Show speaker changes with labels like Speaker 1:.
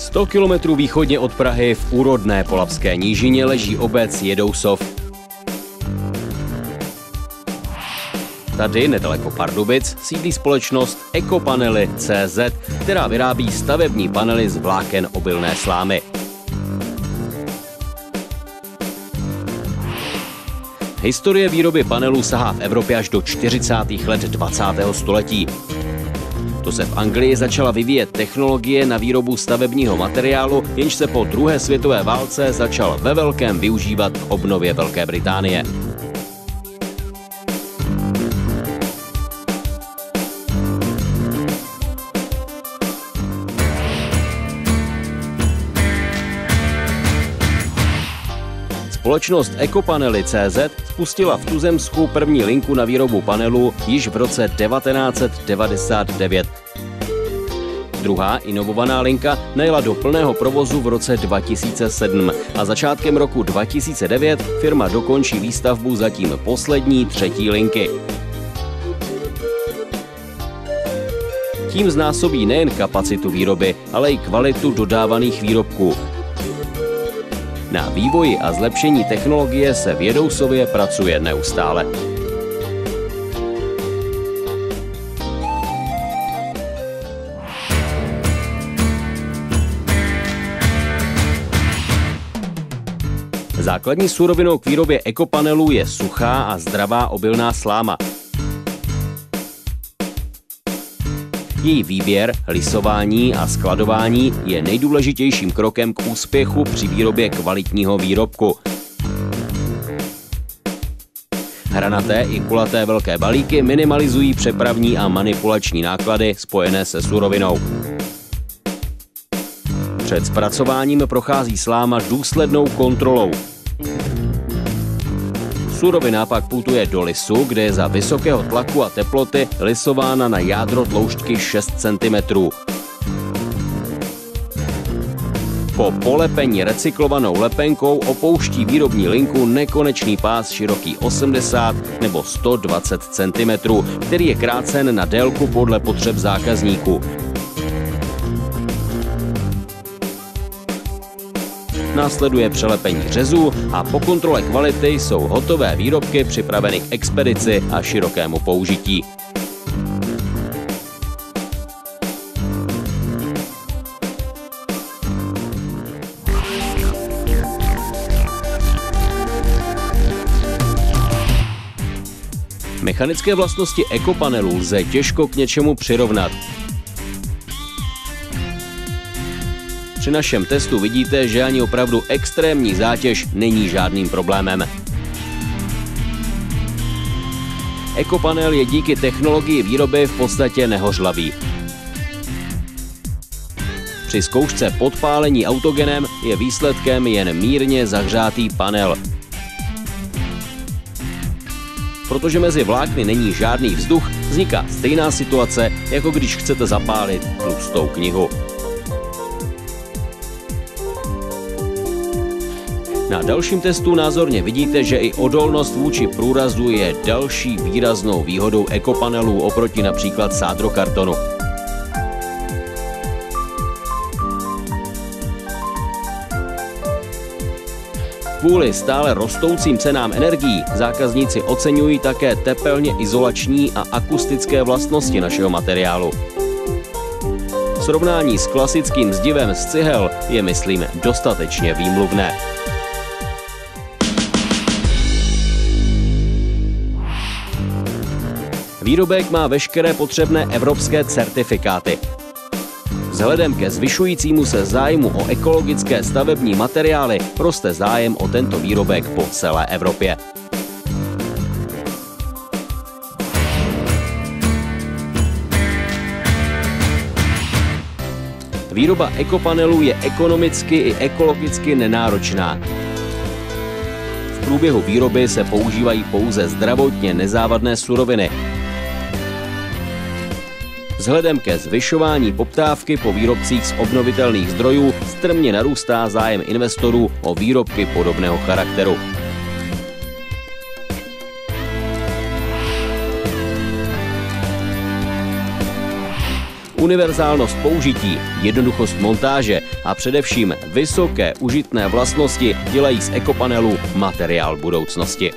Speaker 1: 100 kilometrů východně od Prahy v úrodné Polavské nížině leží obec Jedousov. Tady, nedaleko Pardubic, sídlí společnost Ekopanely CZ, která vyrábí stavební panely z vláken obilné slámy. Historie výroby panelů sahá v Evropě až do 40. let 20. století. To se v Anglii začala vyvíjet technologie na výrobu stavebního materiálu, jenž se po druhé světové válce začal ve velkém využívat obnově Velké Británie. Společnost Ekopanely CZ spustila v Tuzemsku první linku na výrobu panelů již v roce 1999. Druhá inovovaná linka najela do plného provozu v roce 2007 a začátkem roku 2009 firma dokončí výstavbu zatím poslední třetí linky. Tím znásobí nejen kapacitu výroby, ale i kvalitu dodávaných výrobků. Na vývoji a zlepšení technologie se v Jedousově pracuje neustále. Základní surovinou k výrobě ekopanelů je suchá a zdravá obilná sláma. Její výběr, lisování a skladování je nejdůležitějším krokem k úspěchu při výrobě kvalitního výrobku. Hranaté i kulaté velké balíky minimalizují přepravní a manipulační náklady spojené se surovinou. Před zpracováním prochází sláma důslednou kontrolou. Surovina pak putuje do lisu, kde je za vysokého tlaku a teploty lisována na jádro tloušťky 6 cm. Po polepení recyklovanou lepenkou opouští výrobní linku nekonečný pás široký 80 nebo 120 cm, který je krácen na délku podle potřeb zákazníků. Následuje přelepení řezů a po kontrole kvality jsou hotové výrobky připraveny k expedici a širokému použití. Mechanické vlastnosti ekopanelů lze těžko k něčemu přirovnat. Při našem testu vidíte, že ani opravdu extrémní zátěž není žádným problémem. Ekopanel je díky technologii výroby v podstatě nehořlavý. Při zkoušce podpálení autogenem je výsledkem jen mírně zahřátý panel. Protože mezi vlákny není žádný vzduch, vzniká stejná situace, jako když chcete zapálit tlustou knihu. Na dalším testu názorně vidíte, že i odolnost vůči průrazu je další výraznou výhodou ekopanelů oproti například sádrokartonu. Kvůli stále rostoucím cenám energií zákazníci oceňují také tepelně izolační a akustické vlastnosti našeho materiálu. Srovnání s klasickým zdivem z cihel je, myslím, dostatečně výmluvné. Výrobek má veškeré potřebné evropské certifikáty. Vzhledem ke zvyšujícímu se zájmu o ekologické stavební materiály roste zájem o tento výrobek po celé Evropě. Výroba ekopanelů je ekonomicky i ekologicky nenáročná. V průběhu výroby se používají pouze zdravotně nezávadné suroviny, Vzhledem ke zvyšování poptávky po výrobcích z obnovitelných zdrojů strmě narůstá zájem investorů o výrobky podobného charakteru. Univerzálnost použití, jednoduchost montáže a především vysoké užitné vlastnosti dělají z ekopanelu materiál budoucnosti.